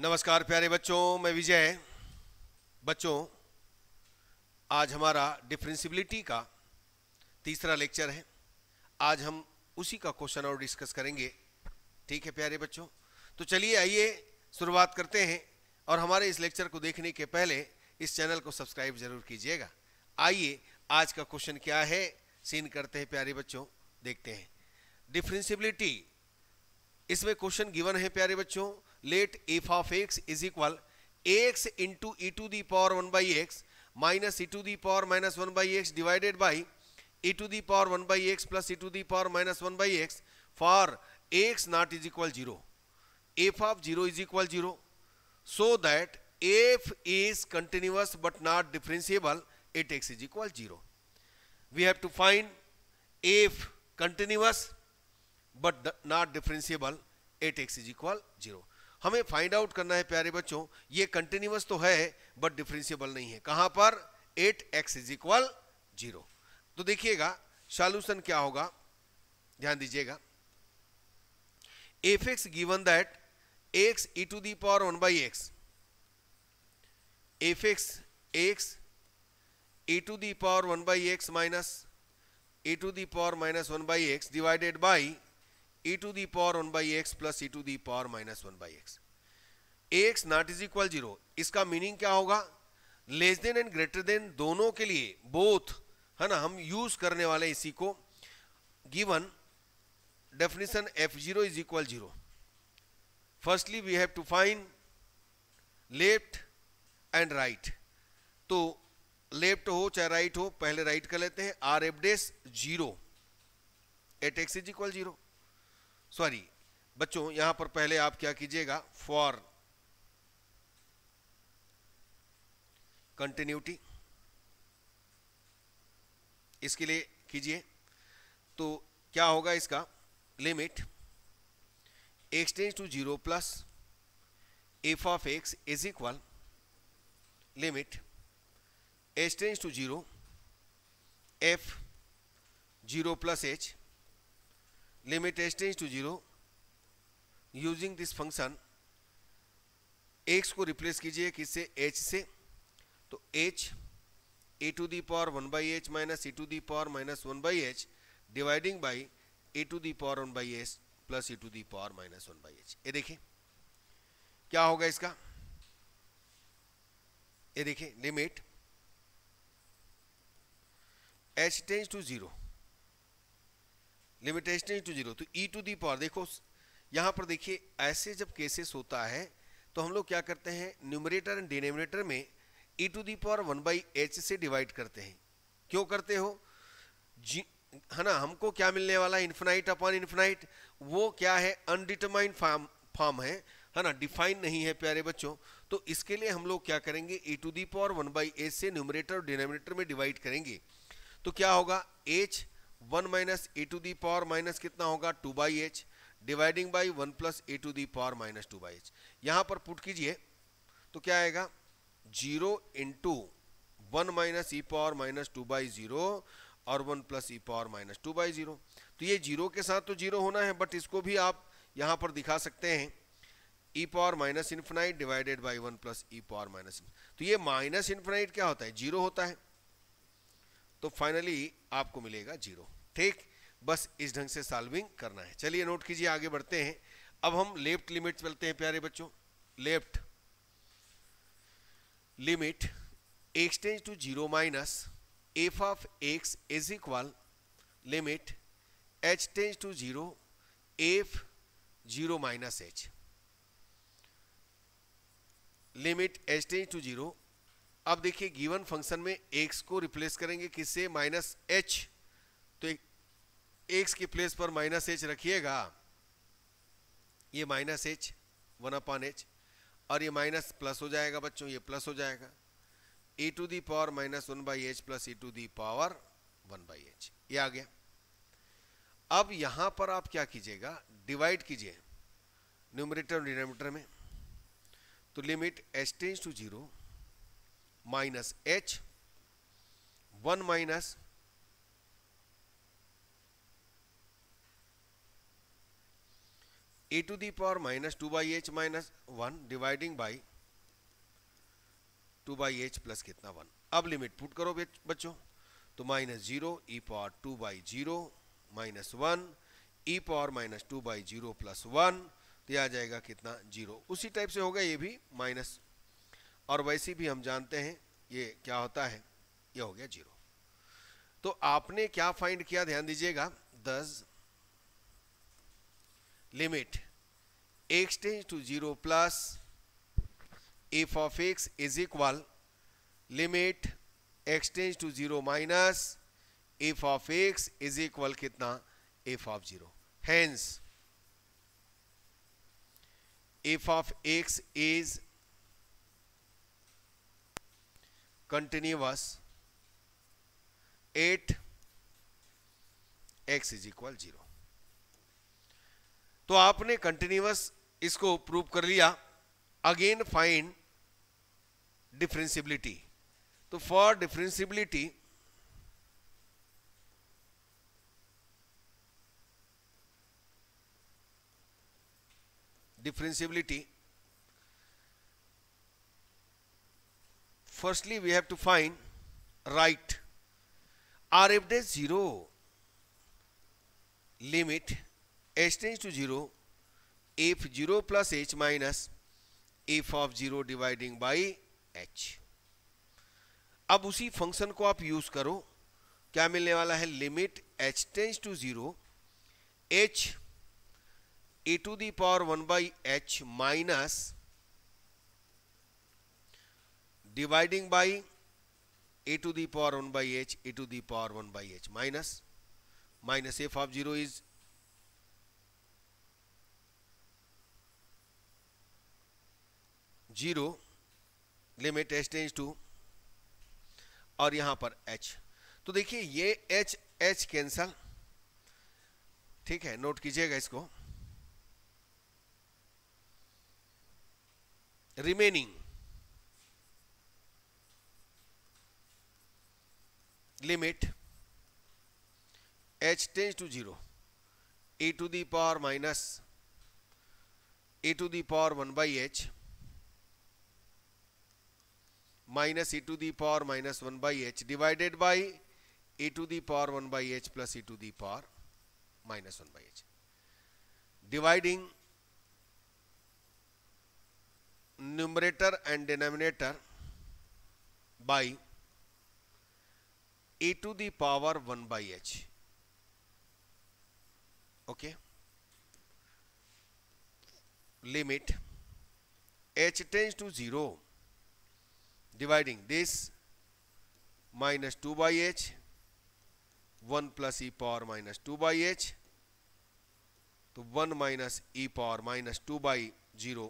नमस्कार प्यारे बच्चों मैं विजय बच्चों आज हमारा डिफ्रेंसिबिलिटी का तीसरा लेक्चर है आज हम उसी का क्वेश्चन और डिस्कस करेंगे ठीक है प्यारे बच्चों तो चलिए आइए शुरुआत करते हैं और हमारे इस लेक्चर को देखने के पहले इस चैनल को सब्सक्राइब जरूर कीजिएगा आइए आज का क्वेश्चन क्या है सीन करते हैं प्यारे बच्चों देखते हैं डिफ्रेंसिबिलिटी इसमें क्वेश्चन गिवन है प्यारे बच्चों let f of x is equal a x into e to the power 1 by x minus e to the power minus 1 by x divided by e to the power 1 by x plus e to the power minus 1 by x for a x not is equal 0. f of 0 is equal 0. So that f is continuous but not differentiable at x is equal 0. We have to find f continuous but not differentiable at x is equal 0. हमें find out करना है प्यारे बच्चों ये continuous तो है but differentiable नहीं है कहां पर at x is equal zero तो देखिएगा सॉल्यूशन क्या होगा ध्यान दीजिएगा f x given that x e to the power one by x f x x e to the power one by x minus e to the power minus one by x divided by e to the power 1 by x plus e to the power minus one by x x naught is equal zero इसका meaning क्या होगा less than and greater than दोनों के लिए both है ना हम use करने वाले इसी को given definition f zero is equal zero firstly we have to find left and right तो लेफ्ट हो चाहे राइट हो पहले राइट कर लेते हैं R f dash zero at x is equal zero sorry बच्चों यहां पर पहले आप क्या कीजिएगा फॉर कंटिन्यूटी इसके लिए कीजिए तो क्या होगा इसका limit x tends to zero plus f of x is equal limit x tends to zero f zero plus h limit h tends to 0 using this function x को रिप्लेस कीजिए किससे h से तो h e to the power one by h minus e to the power minus one by h dividing by e to the power one by h plus e to the power minus one by h ये देखिए क्या होगा इसका ये देखिए limit h tends to zero limitation to zero तो e to the power देखो यहाँ पर देखिए ऐसे जब केसेस होता है तो हम लोग क्या करते हैं न्यूमरेटर एंड डिनोमिनेटर में e to the power one by h से डिवाइड करते हैं क्यों करते हो जी है ना हमको क्या मिलने वाला है इन्फिनाइट अपॉन इन्फिनाइट वो क्या है अनडिटरमाइंड फार्म फॉर्म है है ना डिफाइन नहीं है प्यारे बच्चों तो इसके लिए हम लोग क्या करेंगे e to the power one by h से न्यूमरेटर और डिनोमिनेटर में डिवाइड करेंगे तो क्या होगा h one minus e to the power minus कितना होगा two by h dividing by one plus e to the power minus two by h यहाँ पर पुट कीजिए तो क्या आएगा zero into one minus e power minus two by zero और one plus e power minus two by zero तो ये zero के साथ तो जीरो होना है बट इसको भी आप यहाँ पर दिखा सकते हैं e power minus infinite divided by one plus e power minus तो ये माइनस इन्फिनाइट क्या होता है जीरो होता है तो फाइनली आपको मिलेगा जीरो ठीक बस इस ढंग से सॉल्विंग करना है चलिए नोट कीजिए आगे बढ़ते हैं अब हम लेफ्ट लिमिट चलते हैं प्यारे बच्चों left limit x tends to zero minus f of x is equal limit h tends to zero f zero minus h limit h tends to zero अब देखिए गिवन फंक्शन में एक्स को replace करेंगे किससे माइनस एच तो x की place पर minus H रखिएगा ये minus h one upon h और ये माइनस प्लस हो जाएगा बच्चों ये प्लस हो जाएगा e to the power minus one by h plus e to the power one by h ये आ गया अब यहां पर आप क्या कीजिएगा डिवाइड कीजिए न्यूमरेटर और डिनोमीटर में तो limit h tends to zero minus h one minus e to the power minus two by h minus one dividing by two by h plus कितना वन अब लिमिट पुट करो बच्चों तो minus zero e power two by zero minus one e power minus two by zero plus one तो आ जाएगा कितना zero उसी टाइप से होगा ये भी माइनस और वैसे भी हम जानते हैं ये क्या होता है ये हो गया जीरो तो आपने क्या फाइंड किया ध्यान दीजिएगा दस limit x tends to zero plus f of x is equal limit x tends to zero minus f of x is equal कितना f of zero hence f of x is continuous at x is equal zero तो आपने continuous इसको prove कर लिया again find differentiability तो for differentiability differentiability firstly we have to find right r f dash zero limit h tends to zero f zero plus h minus f of zero dividing by h अब उसी function को आप use करो क्या मिलने वाला है limit h tends to zero h e to the power one by h minus dividing by a to the power 1 by h a to the power 1 by h minus minus f of 0 is zero limit h tends to और यहां पर h तो देखिए ये h h cancel ठीक है note कीजिएगा इसको remaining limit h tends to 0 e to the power minus e to the power 1 by h minus e to the power minus 1 by h divided by e to the power 1 by h plus e to the power minus 1 by h. Dividing numerator and denominator by e to the power 1 by h. Okay, limit h tends to 0, dividing this minus 2 by h, 1 plus e power minus 2 by h, so 1 minus e power minus 2 by 0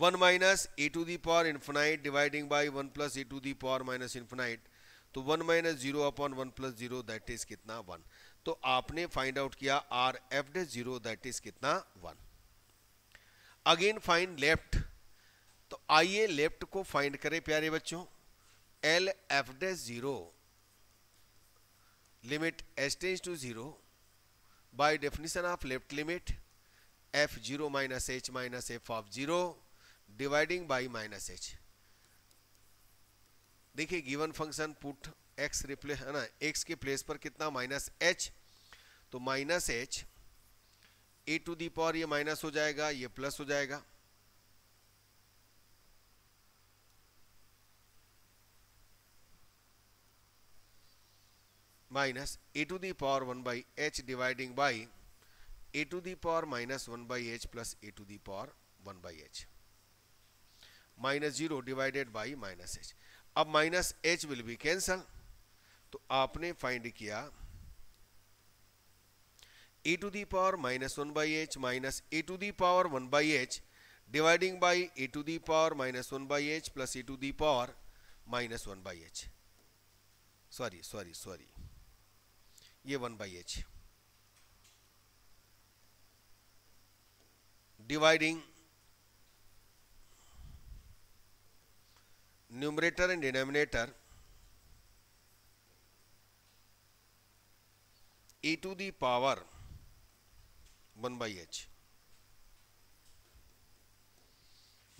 one minus e to the power infinite dividing by one plus e to the power minus infinite तो one minus zero upon one plus zero that is कितना one तो आपने find out किया R f dash zero that is कितना one again find left तो आइए left को find करें प्यारे बच्चों L f dash zero limit s tends to zero by definition of left limit f zero minus h minus f of zero dividing by minus h देखिए given function put x replace है ना x के place पर कितना minus H तो minus h e to the power ये minus हो जाएगा ये प्लस हो जाएगा minus e to the power one by h dividing by e to the power minus one by h plus e to the power one by h minus zero divided by minus h अब minus h will be cancel तो आपने find किया ए to the power minus one by h minus e to the power one by h dividing by e to the power minus one by h plus e to the power minus one by h sorry sorry sorry ये one by h dividing numerator and denominator e to the power 1 by h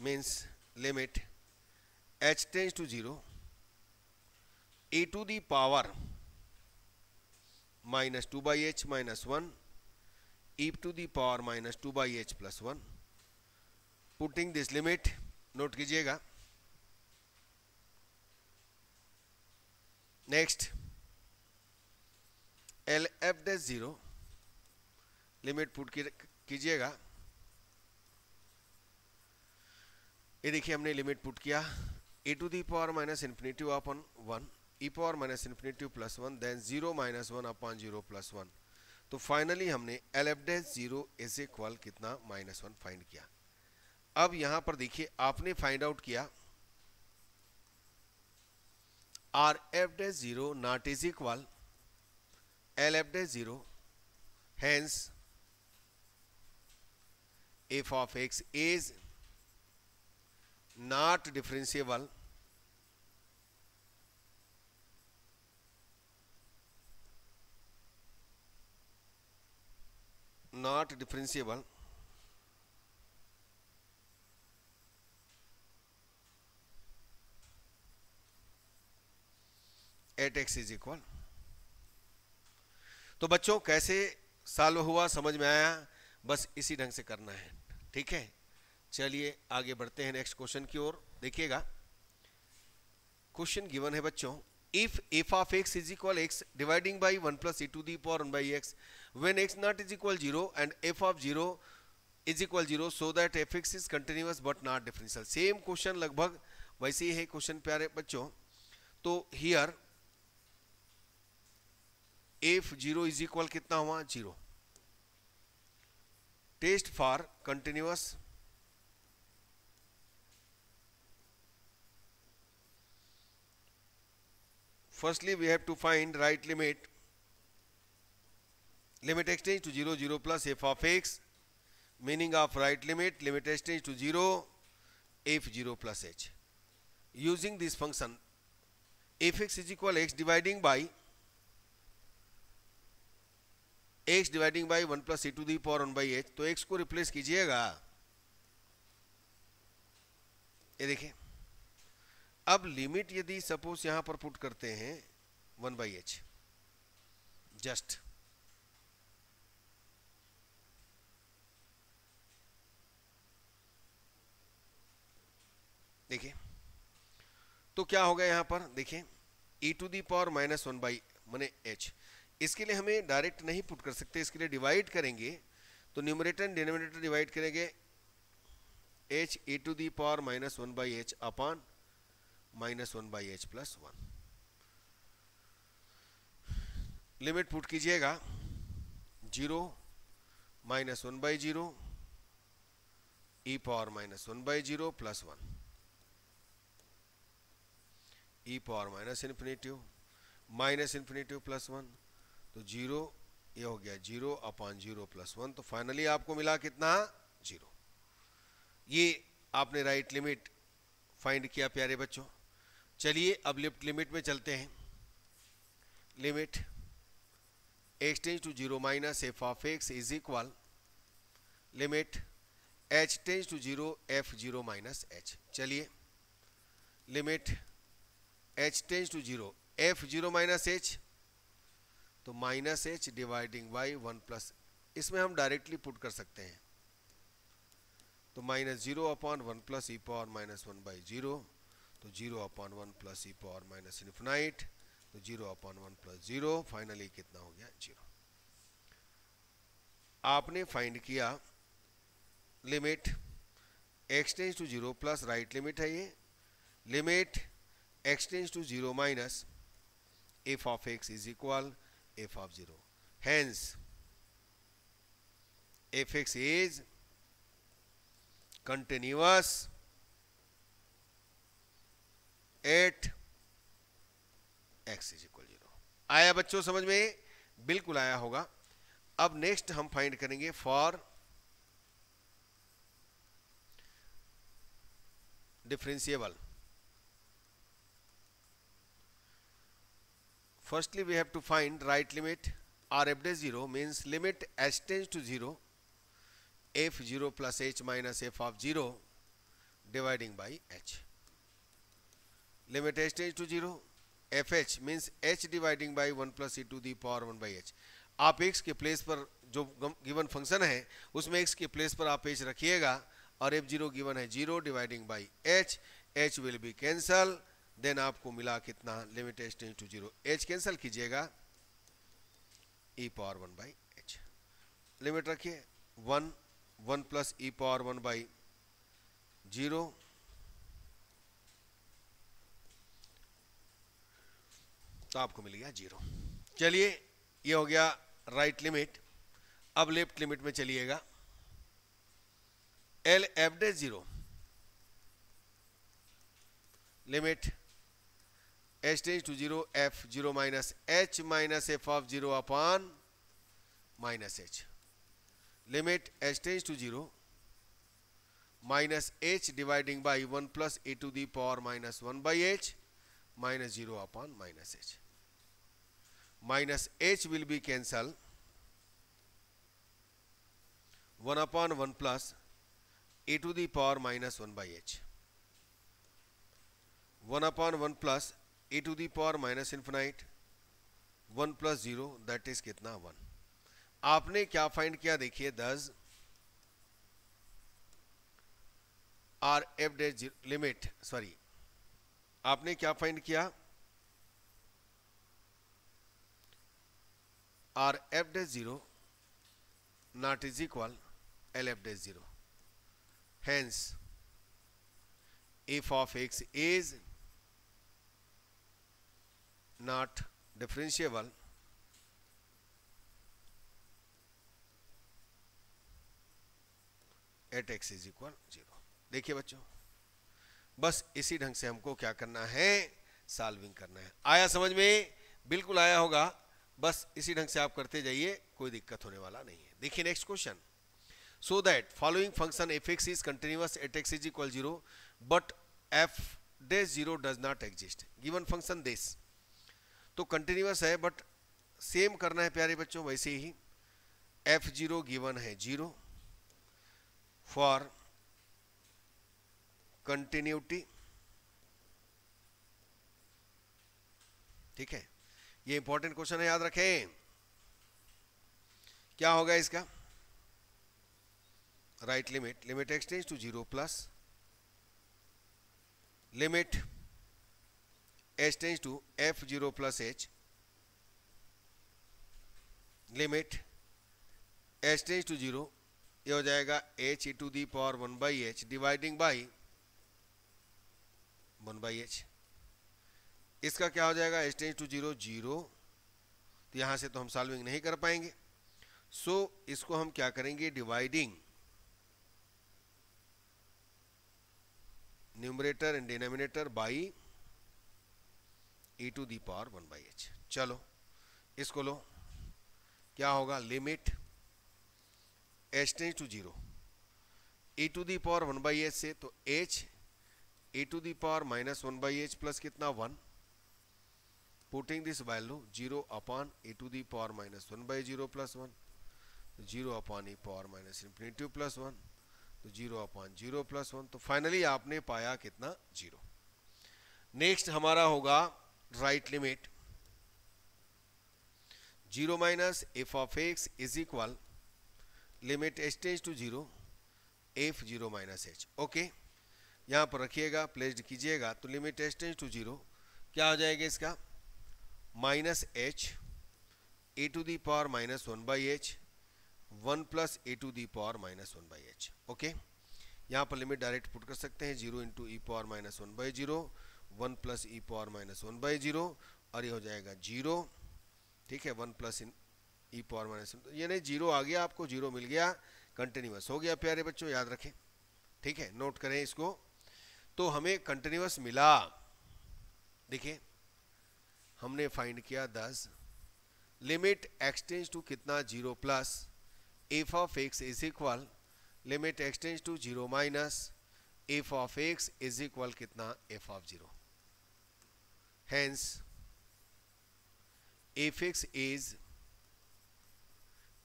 means limit h tends to 0 e to the power minus 2 by h minus 1 e to the power minus 2 by h plus 1 putting this limit note कीजिएगा next L f dash zero limit put कीजिएगा ये देखिए हमने limit put किया e to the power minus infinitive upon one e power minus infinitive plus one then zero minus one upon zero plus one तो finally हमने L f dash zero is equal कितना minus one find किया अब यहां पर देखिए आपने find out किया r f dash 0 not is equal l f dash 0 hence f of x is not differentiable not differentiable at x is equal तो बच्चों कैसे सॉल्व हुआ समझ में आया बस इसी ढंग से करना है ठीक है चलिए आगे बढ़ते हैं नेक्स्ट क्वेश्चन की ओर देखिएगा क्वेश्चन गिवन है बच्चों if f of x is equal x dividing by one plus e to the power one by x when x not is equal zero and f of zero is equal zero so that f x is continuous but not differential same question लगभग वैसे ही है question प्यारे बच्चों तो here f zero is equal कितना हुआ zero test for continuous firstly we have to find right limit limit x tends to zero zero plus f of x meaning of right limit limit x tends to zero f zero plus h using this function f x is equal x dividing by x dividing by one plus c to the power one by h तो x को replace कीजिएगा ये देखिए अब limit यदि suppose यहां पर put करते हैं वन बाई एच जस्ट देखिए तो क्या होगा यहां पर देखिए e to the power minus one by मैंने एच इसके लिए हमें डायरेक्ट नहीं पुट कर सकते इसके लिए डिवाइड करेंगे तो न्यूमरेटर एंड डिनोमिनेटर डिवाइड करेंगे h a to the power minus one by h upon minus one by h plus one limit put कीजिएगा zero minus one by zero e power minus one by zero plus one e power minus infinitive minus infinitive plus one तो zero ये हो गया zero upon zero plus one तो finally आपको मिला कितना zero ये आपने राइट लिमिट फाइंड किया प्यारे बच्चों चलिए अब लिफ्ट लिमिट में चलते हैं limit tends to zero minus f of x is equal limit h tends to zero f zero minus h चलिए limit h tends to zero f zero minus h तो minus h dividing by one plus इसमें हम directly put कर सकते हैं तो minus zero upon one plus e power minus one by zero तो zero upon one plus e power minus infinite तो zero upon one plus zero finally कितना हो गया जीरो आपने फाइंड किया limit x tends to zero plus right limit है ये limit x tends to zero minus f of x is equal f of 0. Hence, fx is continuous at x is equal zero आया बच्चों समझ में बिल्कुल आया होगा अब नेक्स्ट हम फाइंड करेंगे for differentiable firstly we have to find right limit r f dash 0 means limit as tends to 0 f 0 plus h minus f of 0 dividing by h limit as tends to 0 f h means h dividing by 1 plus e to the power 1 by h आप x के place पर जो given function है उसमें x के place पर आप h रखिएगा और f जीरो गिवन है zero dividing by h h will be cancel then आपको मिला कितना limit h tends to zero h cancel कीजिएगा e power one by h limit रखिए one one plus e power one by zero तो आपको मिल गया जीरो चलिए ये हो गया राइट लिमिट अब लेफ्ट लिमिट में चलिएगा l f dash zero limit h tends to 0 f 0 minus h minus f of 0 upon minus h limit h tends to 0 minus h dividing by 1 plus a to the power minus 1 by h minus 0 upon minus h minus h will be cancelled 1 upon 1 plus a to the power minus 1 by h 1 upon 1 plus a to the power minus infinite one plus zero that is कितना one आपने क्या find किया देखिए this r f dash limit sorry आपने क्या find किया r f dash zero not is equal l f dash zero hence f of x is not differentiable at x is equal zero देखिए बच्चों बस इसी ढंग से हमको क्या करना है सॉल्विंग करना है आया समझ में बिल्कुल आया होगा बस इसी ढंग से आप करते जाइए कोई दिक्कत होने वाला नहीं है देखिए next question so that following function f x is continuous at x is equal zero but f dash zero does not exist given function this तो कंटिन्यूस है बट सेम करना है प्यारे बच्चों वैसे ही एफ जीरो गिवन है zero for continuity ठीक है ये इंपॉर्टेंट क्वेश्चन है याद रखें क्या होगा इसका right limit limit x tends to zero plus limit h tends to f0 plus h limit h tends to zero ये हो जाएगा h e to the power one by h dividing by one by h इसका क्या हो जाएगा h tends to zero zero तो यहाँ से तो हम सॉल्विंग नहीं कर पाएंगे सो so, इसको हम क्या करेंगे dividing numerator and denominator by e to the power one by h चलो इसको लो क्या होगा limit h tends to zero e to the power one by h से तो h e to the power minus one by h plus कितना one putting this value zero upon e to the power minus one by zero plus one zero upon e power minus infinitive plus one तो zero upon zero plus one तो finally आपने पाया कितना zero next हमारा होगा right limit 0 minus f of x is equal limit h tends to 0 f 0 minus h okay यहाँ पर रखिएगा प्लेस्ड कीजिएगा तो limit h tends to zero क्या हो जाएगा इसका minus h a to the power minus one by h one plus a to the power minus one by h okay यहाँ पर लिमिट डायरेक्ट पुट कर सकते हैं zero into e power minus one by zero one plus e power minus one by zero और ये हो जाएगा zero ठीक है one plus e power minus यानी जीरो आ गया आपको जीरो मिल गया कंटिन्यूस हो गया प्यारे बच्चों याद रखें ठीक है नोट करें इसको तो हमें कंटिन्यूस मिला देखिए हमने फाइंड किया this limit x tends to कितना zero plus f of x is equal limit x tends to zero minus f of x is equal कितना f of zero hence affix is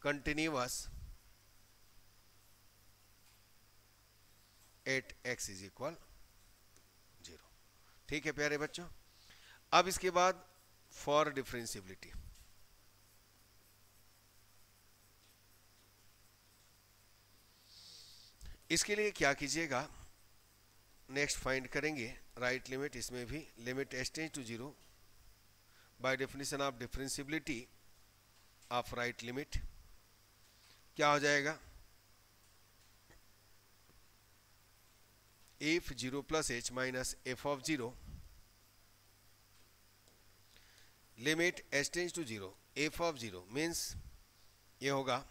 continuous at x is equal zero ठीक है प्यारे बच्चों अब इसके बाद for differentiability इसके लिए क्या कीजिएगा नेक्स्ट फाइंड करेंगे राइट लिमिट इसमें भी limit s tends to zero by definition of differentiability of right limit क्या हो जाएगा f zero plus h minus f of zero limit h tends to zero f of zero means ये होगा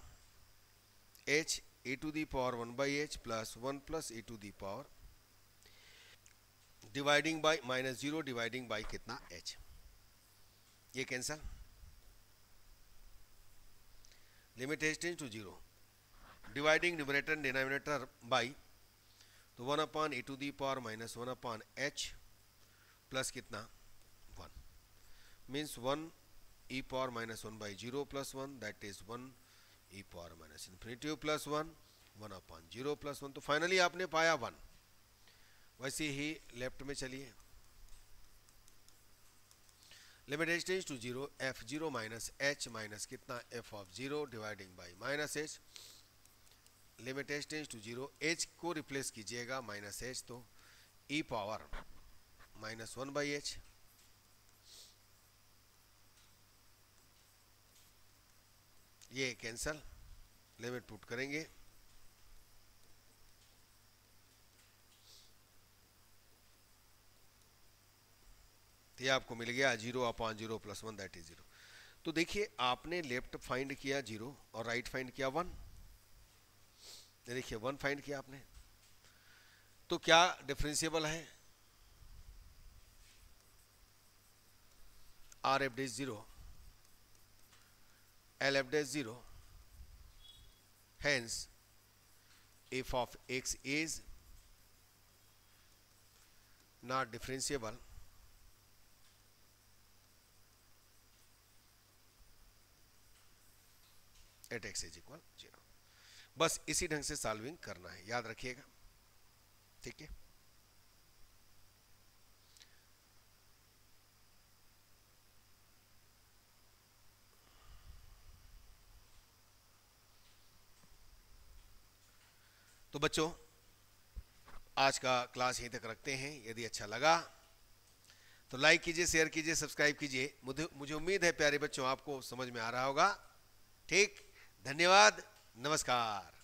h a to the power one by h plus one plus a to the power dividing by minus zero dividing by कितना h ये cancel limit h tends to zero dividing numerator denominator by तो one upon a to the power minus one upon h plus कितना one means one e power minus one by zero plus one that is one e power minus infinity plus one one upon zero plus one तो finally आपने पाया one वैसे ही left में चलिए limit h tends to zero f zero minus h minus कितना f of zero dividing by minus h limit h tends to zero h को replace कीजिएगा माइनस एच तो e power minus one by h ये cancel limit put करेंगे ये आपको मिल गया zero upon zero plus one that is zero तो देखिए आपने लेफ्ट फाइंड किया जीरो और राइट फाइंड किया वन देखिए वन फाइंड किया आपने तो क्या डिफ्रेंशियबल है r f dash zero l f dash zero hence f of x is not differentiable at x is equal zero बस इसी ढंग से सॉल्विंग करना है याद रखिएगा ठीक है तो बच्चों आज का क्लास यहीं तक रखते हैं यदि अच्छा लगा तो लाइक कीजिए शेयर कीजिए सब्सक्राइब कीजिए मुझे मुझे उम्मीद है प्यारे बच्चों आपको समझ में आ रहा होगा ठीक धन्यवाद नमस्कार